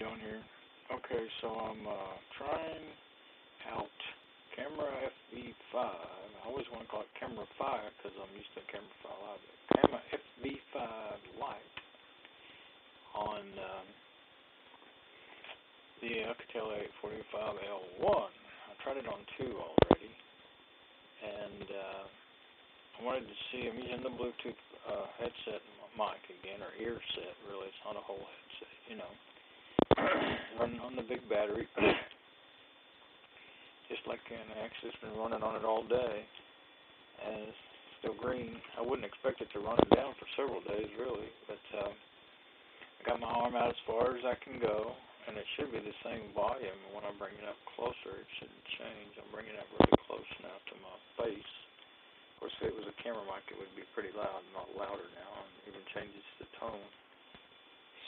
doing here? Okay, so I'm uh, trying out camera FV5. I always want to call it camera 5 because I'm used to camera 5 live. Camera FV5 Lite on um, the Alcatel 845L1. I tried it on 2 already, and uh, I wanted to see, I'm using the Bluetooth uh, headset mic again, or ear set really, it's not a whole headset, you know. Running on the big battery. Just like an Axis, been running on it all day. And it's still green. I wouldn't expect it to run it down for several days, really. But um, I got my arm out as far as I can go. And it should be the same volume. When I bring it up closer, it shouldn't change. I'm bringing it up really close now to my face. Of course, if it was a camera mic, it would be pretty loud, not louder now. It even changes the tone.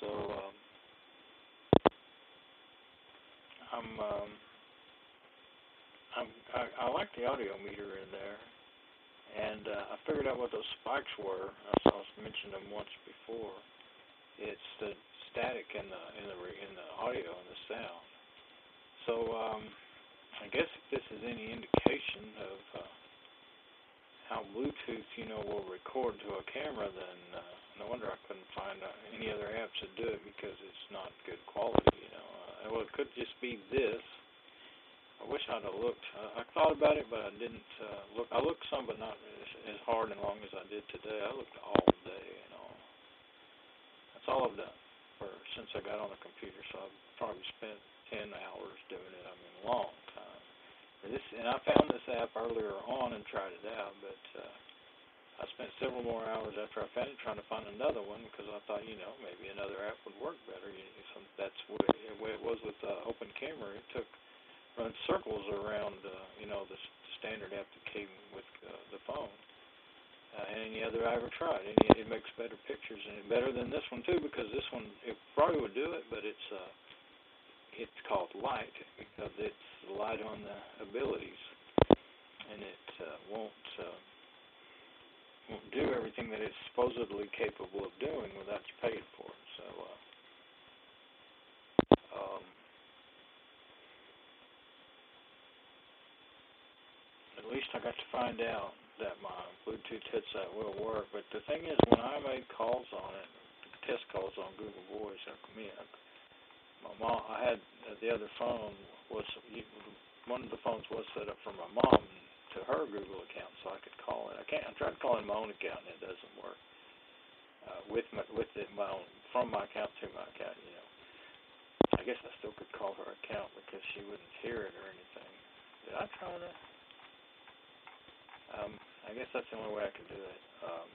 So, um, I'm, um, I'm, I, I like the audio meter in there, and uh, I figured out what those spikes were. I saw mentioned them once before. It's the static in the in the in the audio and the sound. So um, I guess if this is any indication of uh, how Bluetooth, you know, will record to a camera, then uh, no wonder I couldn't find uh, any other apps that do it because it's not good quality, you know. Uh, well, it could just be this. I wish I'd have looked. Uh, I thought about it, but I didn't uh, look. I looked some, but not as, as hard and long as I did today. I looked all day and all. That's all I've done for since I got on the computer. So I've probably spent ten hours doing it. I mean, a long time. And this, and I found this app earlier on and tried it out, but. Uh, I spent several more hours after I found it trying to find another one because I thought, you know, maybe another app would work better. You know, some, that's what the way it was with uh, Open Camera. It took run circles around, uh, you know, the standard app that came with uh, the phone. Uh, any other I ever tried. And it, it makes better pictures and better than this one too because this one it probably would do it, but it's uh, it's called light because it's light on the abilities, and it uh, won't. Uh, won't do everything that it's supposedly capable of doing without you paying for it. So, uh, um, at least I got to find out that my Bluetooth headset will work. But the thing is, when I made calls on it, test calls on Google Voice, I mean, my mom, I had uh, the other phone was one of the phones was set up for my mom to her Google account so I could call it. I can't. I tried calling my own account and it doesn't work. Uh, with my with it my own from my account to my account, you know. I guess I still could call her account because she wouldn't hear it or anything. Did I try that? Um, I guess that's the only way I could do it. Um,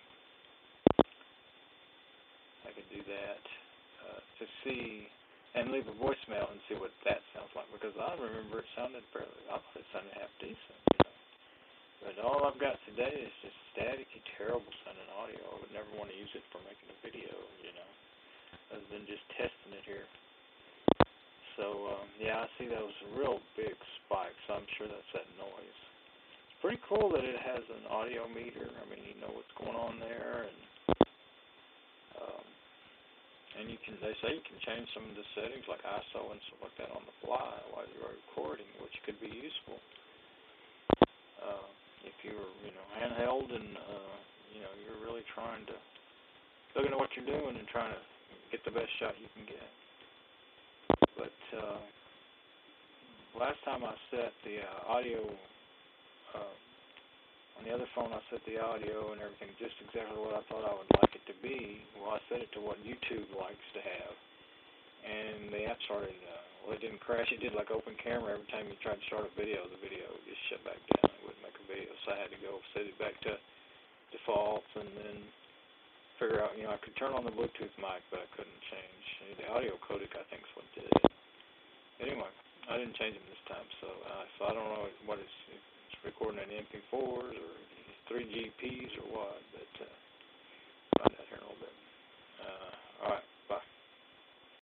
I could do that uh, to see and leave a voicemail and see what that sounds like because I remember it sounded fairly. I thought it sounded half decent. But all I've got today is just staticky, terrible sounding audio. I would never want to use it for making a video, you know, other than just testing it here. So, um, yeah, I see those real big spikes. I'm sure that's that noise. It's pretty cool that it has an audio meter. I mean, you know what's going on there, and and you can. They say you can change some of the settings like ISO and stuff like that on the fly while you're recording, which could be useful. Uh, if you're, you know, handheld and, uh, you know, you're really trying to looking at what you're doing and trying to get the best shot you can get. But uh, last time I set the uh, audio uh, on the other phone, I set the audio and everything just exactly what I thought I would like to be. Well, I set it to what YouTube likes to have, and the app started. Uh, well, it didn't crash. It did like open camera every time you tried to start a video. The video would just shut back down. It wouldn't make a video. So I had to go set it back to default and then figure out, you know, I could turn on the Bluetooth mic, but I couldn't change. The audio codec, I think, is what did it. Anyway, I didn't change them this time, so uh, so I don't know what it's, it's recording in MP4s or 3GPs or what.